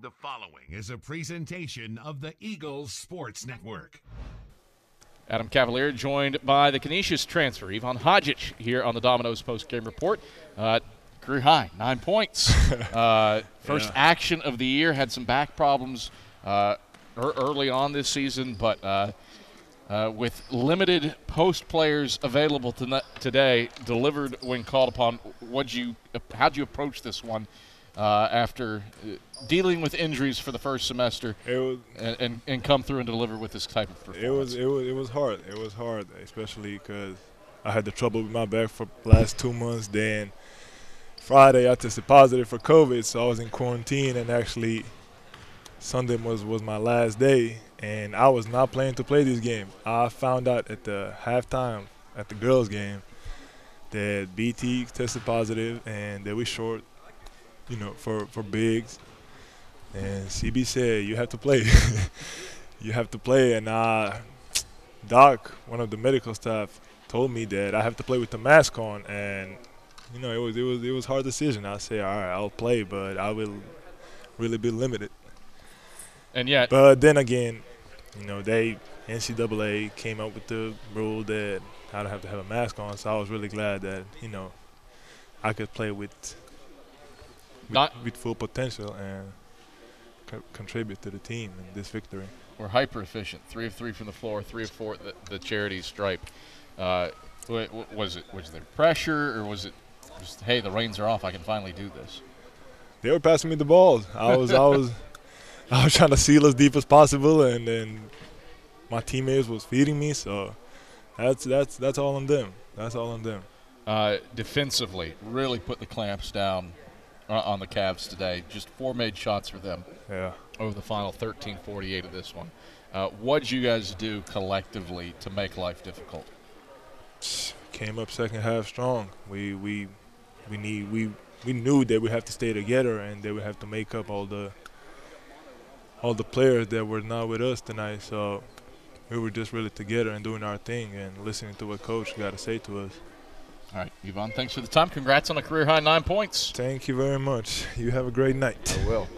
The following is a presentation of the Eagles Sports Network. Adam Cavalier joined by the Canisius transfer, Ivan Hadzic, here on the Domino's post-game report. Uh, career high, nine points. Uh, first Yeah. action of the year, had some back problems uh, ear- early on this season, but uh, uh, with limited post players available to today, delivered when called upon. What you, how'd you approach this one uh, after uh, dealing with injuries for the first semester It was and, and, and come through and deliver with this type of performance? it was it was it was hard. It was hard, especially because I had the trouble with my back for the last two months. Then Friday I tested positive for COVID, so I was in quarantine, and actually Sunday was was my last day, and I was not planning to play this game. I found out at the halftime at the girls' game that BT tested positive and that we short, you know, for for bigs. And CB said you have to play. you have to play, and uh, Doc, one of the medical staff, told me that I have to play with the mask on, and you know it was it was it was a hard decision. I said, all right, I'll play, but I will really be limited. and yet, But then again, you know they NCAA came up with the rule that I don't have to have a mask on, so I was really glad that you know I could play with with, Not- with full potential and co- contribute to the team in this victory. we're hyper efficient. Three of three from the floor, three of four the, the charity stripe. Uh, wa- wa- was it was there pressure or was it just hey the reins are off? I can finally do this. they were passing me the balls. I was I was I was trying to seal as deep as possible, and then my teammates was feeding me. So that's that's that's all on them. That's all on them. Uh, defensively, really put the clamps down uh, on the Cavs today. Just four made shots for them Yeah. over the final 13-48 of this one. Uh, what'd you guys do collectively to make life difficult? Came up second half strong. We we we need we we knew that we have to stay together and that we have to make up all the all the players that were not with us tonight. So we were just really together and doing our thing and listening to what coach got to say to us. All right, Ivan, thanks for the time. Congrats on a career high nine points. Thank you very much. You have a great night. I will.